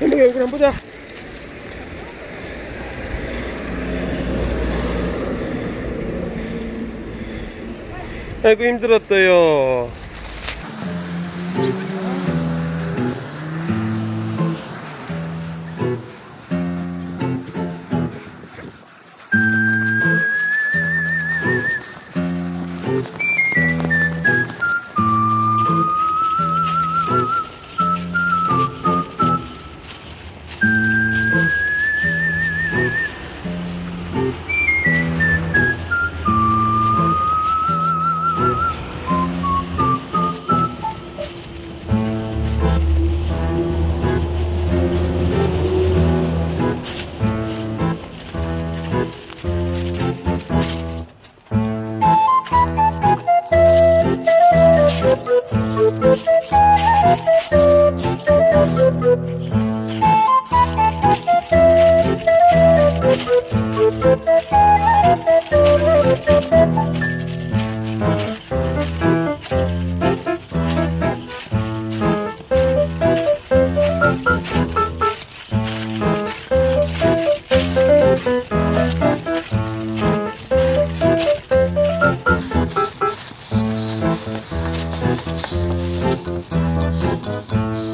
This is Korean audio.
햄버거 얼굴 한번 보자. 아이고 힘들었어요. Thank you.